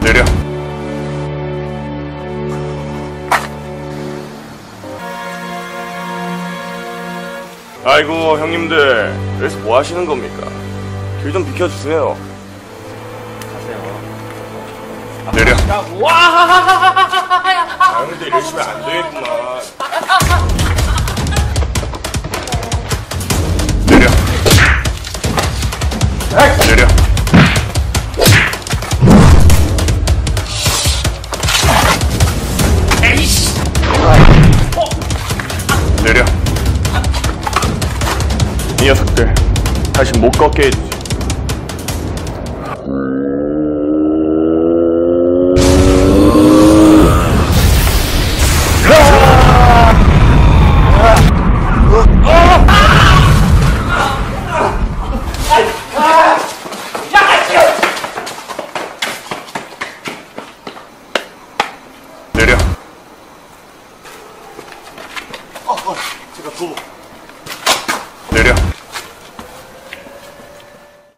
내려. 아이고 형님들 여기서 뭐 하시는 겁니까? 길 좀 비켜주세요. 내려. 아, 형님들 이러시면 안 되겠구만. 내려. 내려. 이 녀석들 다시 못 걷게 해주지. 내려. 제가 도보.